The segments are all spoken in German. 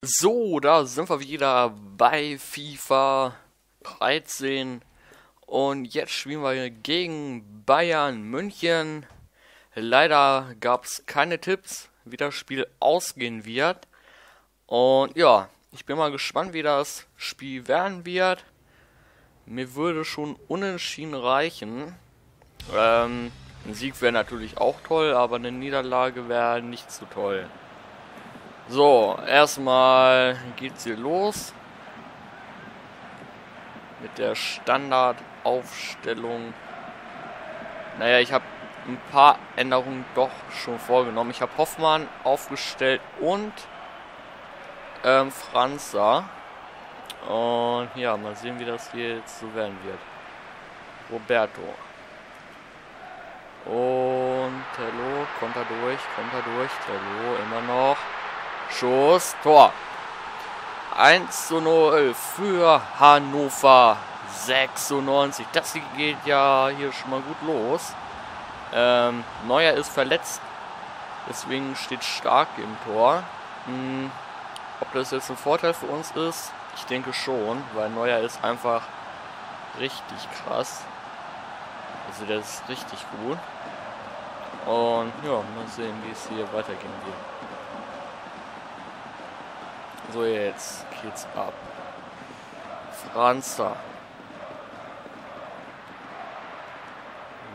So, da sind wir wieder bei FIFA 13 und jetzt spielen wir gegen Bayern München. Leider gab es keine Tipps, wie das Spiel ausgehen wird. Und ja, ich bin mal gespannt, wie das Spiel werden wird. Mir würde schon unentschieden reichen. Ähm, ein Sieg wäre natürlich auch toll, aber eine Niederlage wäre nicht so toll. So, erstmal geht's hier los. Mit der Standardaufstellung. Naja, ich habe ein paar Änderungen doch schon vorgenommen. Ich habe Hoffmann aufgestellt und ähm, Franza. Und ja, mal sehen, wie das hier jetzt so werden wird. Roberto. Und Tello, kommt er durch, kommt er durch. Tello immer noch. Schuss, Tor. 1 zu 0 für Hannover 96. Das geht ja hier schon mal gut los. Ähm, Neuer ist verletzt. Deswegen steht stark im Tor. Hm, ob das jetzt ein Vorteil für uns ist? Ich denke schon, weil Neuer ist einfach richtig krass. Also der ist richtig gut. Und ja, mal sehen, wie es hier weitergehen wird. So, jetzt geht's ab. Franza.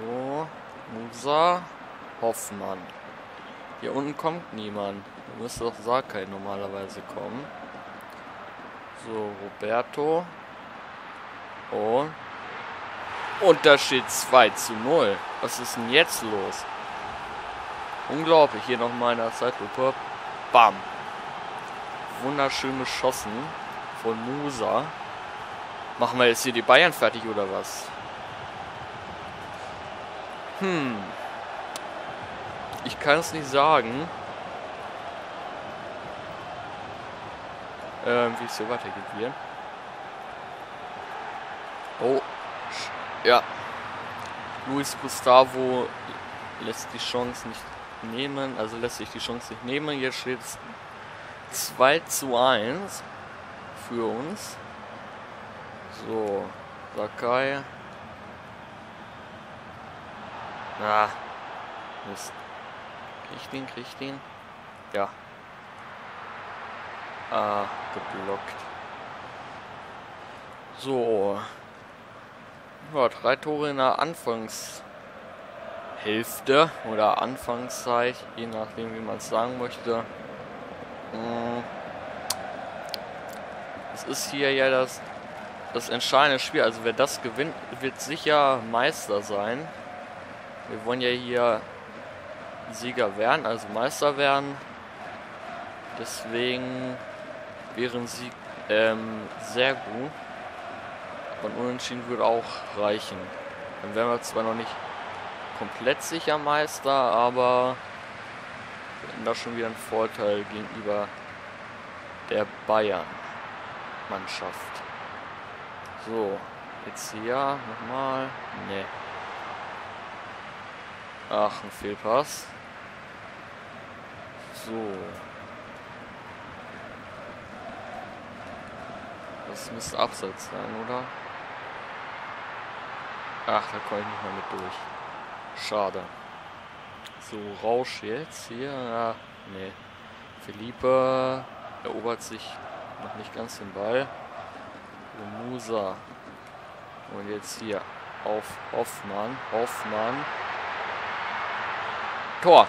So, Musa, Hoffmann. Hier unten kommt niemand. Da müsste doch Sakai normalerweise kommen. So, Roberto. Und. Und da steht 2 zu 0. Was ist denn jetzt los? Unglaublich. Hier nochmal in der Zeitlupe. Bam wunderschön geschossen von Musa. Machen wir jetzt hier die Bayern fertig oder was? Hm. Ich kann es nicht sagen. Ähm, wie es hier weitergeht wird. Oh. Ja. Luis Gustavo lässt die Chance nicht nehmen. Also lässt sich die Chance nicht nehmen. Jetzt steht es 2 zu 1 für uns. So, Sakai. Ah, Mist. Krieg ich den, krieg ich den? Ja. Ah, geblockt. So. Ja, drei Tore in der Anfangshälfte oder Anfangszeit, je nachdem wie man es sagen möchte. Es ist hier ja das, das entscheidende Spiel. Also wer das gewinnt, wird sicher Meister sein. Wir wollen ja hier Sieger werden, also Meister werden. Deswegen wären sie ähm, sehr gut. Und unentschieden würde auch reichen. Dann wären wir zwar noch nicht komplett sicher Meister, aber da schon wieder einen Vorteil gegenüber der Bayern-Mannschaft. So, jetzt hier nochmal. Ne. Ach, ein Fehlpass. So. Das müsste abseits sein, oder? Ach, da komme ich nicht mehr mit durch. Schade. So, Rausch jetzt hier. Ja, nee. Philippe erobert sich noch nicht ganz den Ball. Musa. Und jetzt hier auf Hoffmann. Hoffmann. Tor.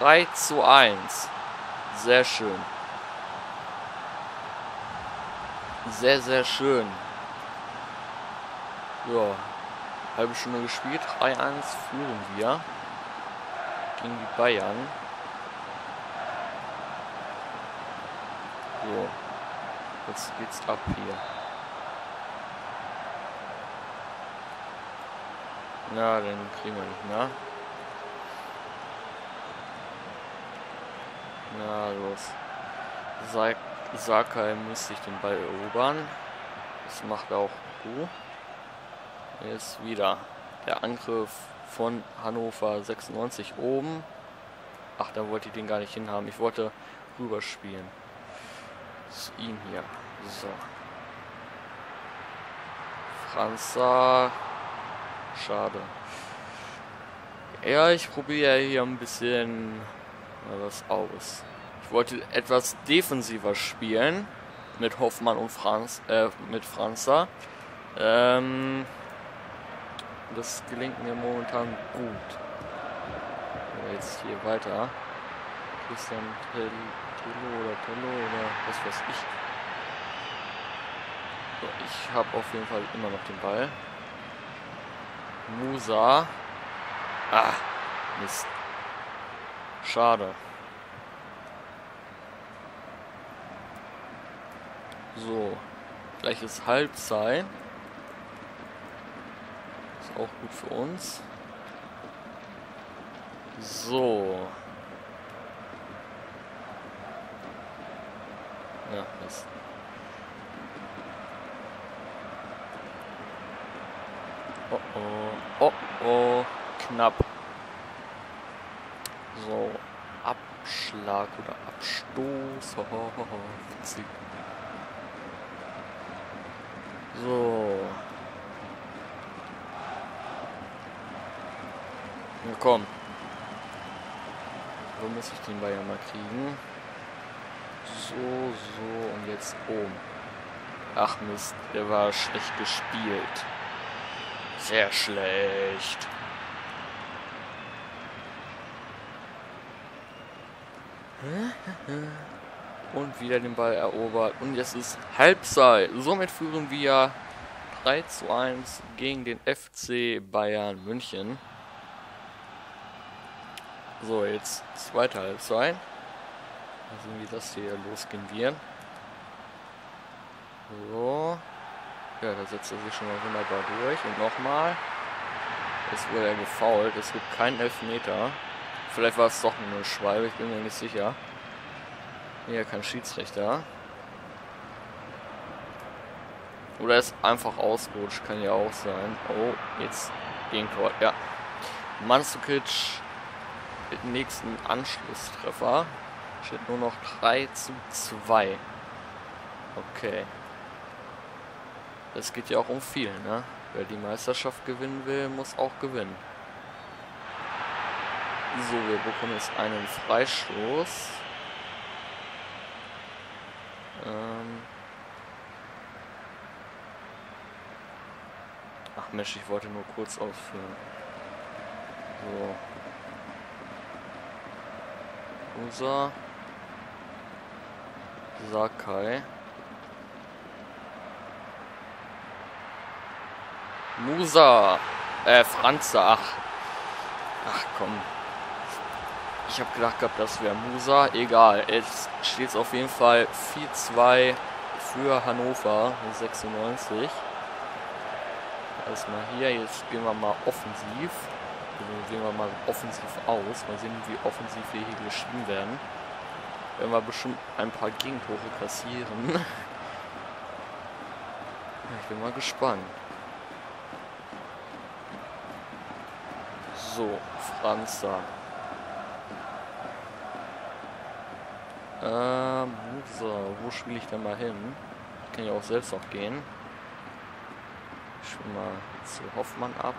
3 zu 1. Sehr schön. Sehr, sehr schön. Ja. Halbe Stunde gespielt. 3-1 führen wir gegen die Bayern. So. Jetzt geht's ab hier. Na, den kriegen wir nicht mehr. Na, los. Sa Sakai muss sich den Ball erobern. Das macht auch gut. Jetzt wieder der Angriff von Hannover 96 oben. Ach, da wollte ich den gar nicht hinhaben. Ich wollte rüberspielen. Ist ihn hier. So. Franza. Schade. Ja, ich probiere hier ein bisschen was aus. Ich wollte etwas defensiver spielen mit Hoffmann und Franz, äh, mit Franza. Ähm, das gelingt mir momentan gut. Jetzt hier weiter. Christian Tello oder Tello oder was weiß ich. So, ich habe auf jeden Fall immer noch den Ball. Musa. Ah, Mist. Schade. So, gleich ist Halbzeit. Auch gut für uns. So. Ja, Mist. Oh oh. Oh oh. Knapp. So. Abschlag oder Abstoß. Ho, ho, witzig. So. Na komm. Wo muss ich den ja mal kriegen? So, so und jetzt oben. Ach Mist, der war schlecht gespielt. Sehr schlecht. Und wieder den Ball erobert. Und jetzt ist Halbzeit. Somit führen wir 3 zu 1 gegen den FC Bayern München. So, jetzt zweite Halbzeit. Mal sehen, wie das hier losgehen wird. So. Ja, da setzt er sich schon mal wunderbar durch. Und nochmal. Jetzt wurde er gefault. Es gibt keinen Elfmeter. Vielleicht war es doch eine Schwalbe, ich bin mir nicht sicher. Hier kein Schiedsrichter. Oder ist einfach ausgerutscht, kann ja auch sein. Oh, jetzt Gegentor. Ja. Mansukic nächsten Anschlusstreffer. Steht nur noch 3 zu 2. Okay. Es geht ja auch um viel, ne? Wer die Meisterschaft gewinnen will, muss auch gewinnen. So, wir bekommen jetzt einen Freistoß. Ähm Ach Mensch, ich wollte nur kurz ausführen. So. Unser Sakai. Musa. Äh, Franza. Ach. Ach komm. Ich habe gedacht gehabt, das wäre Musa. Egal. Es steht auf jeden Fall 4-2 für Hannover 96. Erstmal hier. Jetzt gehen wir mal offensiv. Gehen wir mal offensiv aus. Mal sehen, wie offensiv wir hier geschrieben werden. Werden wir bestimmt ein paar Gegentore kassieren. Ich bin mal gespannt. So, Franz da. Ähm, so, wo spiele ich denn mal hin? Ich kann ja auch selbst noch gehen. Ich spiele mal zu Hoffmann ab.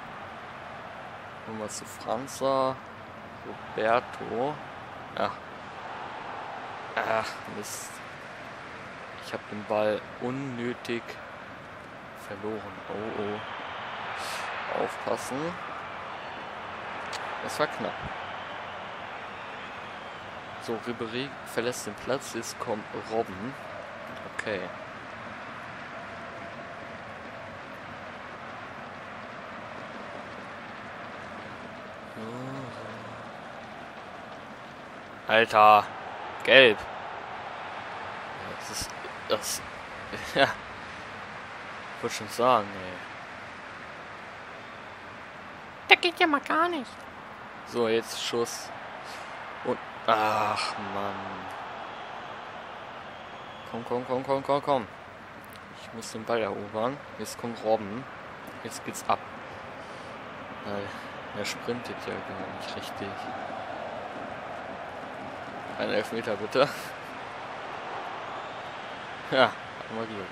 Mal zu Franza. Roberto. Ach. Ach, Mist. Ich habe den Ball unnötig verloren. Oh, oh. Aufpassen. Das war knapp. So, Ribéry verlässt den Platz. Jetzt kommt Robben. Okay. Alter, gelb. Das ist, das, ja, ich würde schon sagen, ey. Der geht ja mal gar nicht. So, jetzt Schuss. Und, ach, Mann. Komm, komm, komm, komm, komm, komm. Ich muss den Ball erobern. Jetzt kommt Robben. Jetzt geht's ab. Er sprintet ja gar nicht richtig. Ein Elfmeter bitte. Ja, haben wir Glück.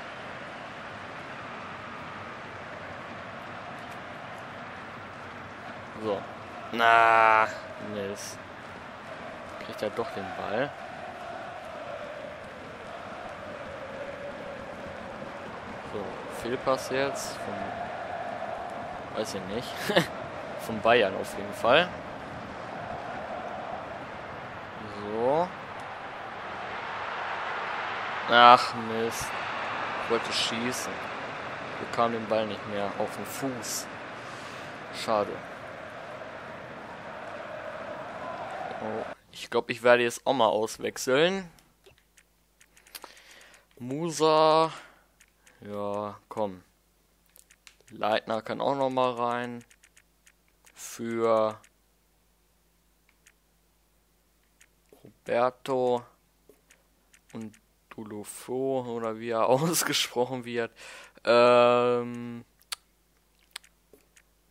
So. Na, Mist. Kriegt er doch den Ball. So, Fehlpass jetzt. Von, weiß ich nicht. Von Bayern auf jeden Fall. So. Ach Mist. Ich wollte schießen. Bekam den Ball nicht mehr auf den Fuß. Schade. Oh, ich glaube, ich werde jetzt auch mal auswechseln. Musa. Ja, komm. Leitner kann auch noch mal rein. Für Roberto und Dulofo oder wie er ausgesprochen wird. Ähm,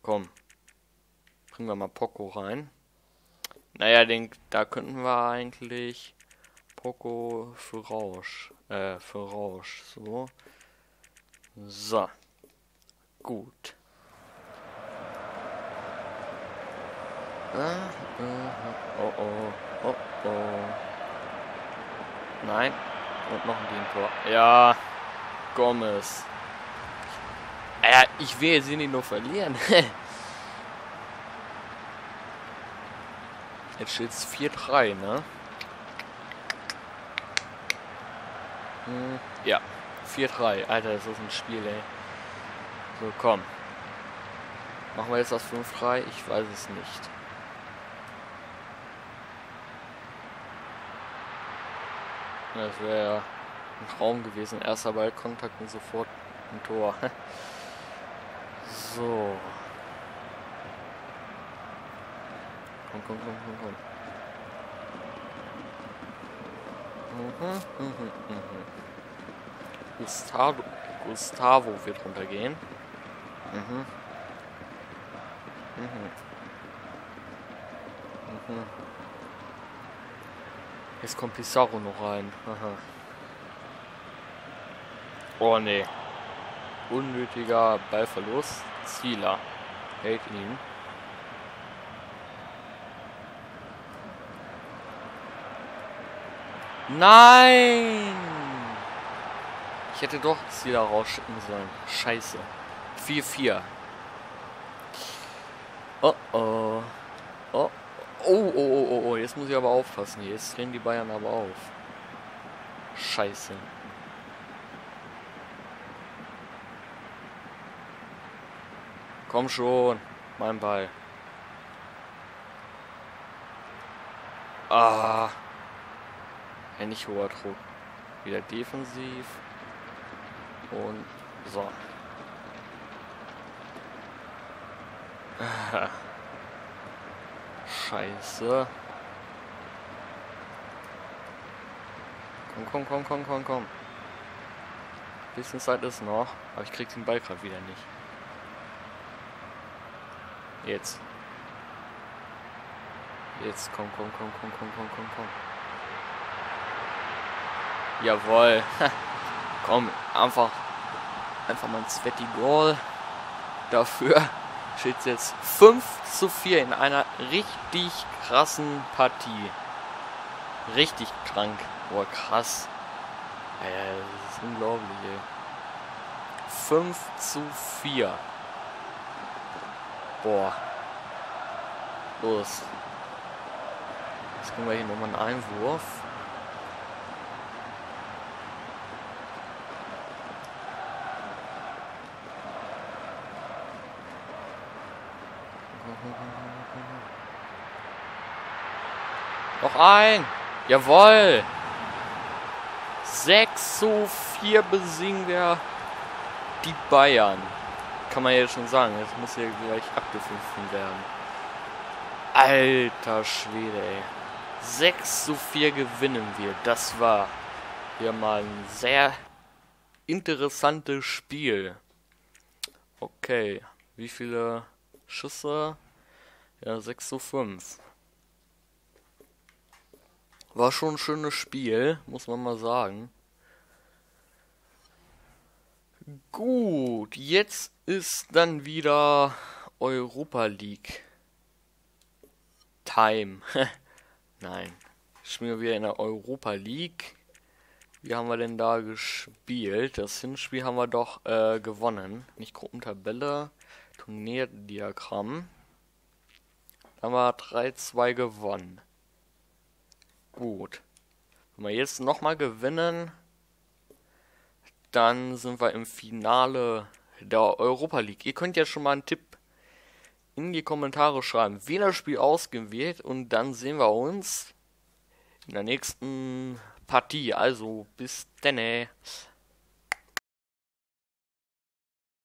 komm. Bringen wir mal Poco rein. Naja, den, da könnten wir eigentlich Poco für Rausch. Äh, für Rausch. So. So. Gut. Ah, uh, oh oh. Oh oh. Nein. Und noch ein Gegentor. Ja. Gomez. Ja, ich will sie nicht nur verlieren. Jetzt steht es 4-3, ne? Hm, ja. 4-3. Alter, das ist ein Spiel, ey. So, komm. Machen wir jetzt das 5-3? Ich weiß es nicht. Das wäre ein Traum gewesen. Erster Ballkontakt und sofort ein Tor. so. Komm, komm, komm, komm, komm. Mhm, mhm, mhm. Gustavo, Gustavo wird runtergehen. Mhm. Mhm. Mhm. Jetzt kommt Pizarro noch rein. Oh ne. Unnötiger Ballverlust. Zieler hält ihn. Nein! Ich hätte doch Zieler rausschicken sollen. Scheiße. 4-4. Oh oh. Oh. Oh, oh, oh, oh, oh, jetzt muss ich aber aufpassen. Jetzt drehen die Bayern aber auf. Scheiße. Komm schon, mein Ball. Ah. Nicht hoher Druck. Wieder defensiv. Und so. Scheiße. Komm, komm, komm, komm, komm, komm. Bisschen Zeit ist noch, aber ich krieg den Ball gerade wieder nicht. Jetzt. Jetzt, komm, komm, komm, komm, komm, komm, komm, komm. Jawohl. komm, einfach, einfach mal ein Sweaty Goal. Dafür steht jetzt 5 zu 4 in einer richtig krassen Partie. Richtig krank. Boah, krass. Ja, das ist unglaublich, ey. 5 zu 4. Boah. Los. Jetzt kriegen wir hier nochmal einen Einwurf. Noch ein. Jawoll. 6 zu 4 besiegen wir die Bayern. Kann man jetzt schon sagen. Jetzt muss hier gleich abgepfiffen werden. Alter Schwede, ey. 6 zu 4 gewinnen wir. Das war hier mal ein sehr interessantes Spiel. Okay. Wie viele Schüsse? Ja, 6 zu 5. War schon ein schönes Spiel, muss man mal sagen. Gut, jetzt ist dann wieder Europa League Time. Nein, spielen wir wieder in der Europa League. Wie haben wir denn da gespielt? Das Hinspiel haben wir doch äh, gewonnen. Nicht Gruppentabelle, Turnierdiagramm. Da haben wir 3-2 gewonnen. Gut. Wenn wir jetzt nochmal gewinnen, dann sind wir im Finale der Europa League. Ihr könnt ja schon mal einen Tipp in die Kommentare schreiben, wie das Spiel ausgehen wird und dann sehen wir uns in der nächsten Partie. Also bis denne.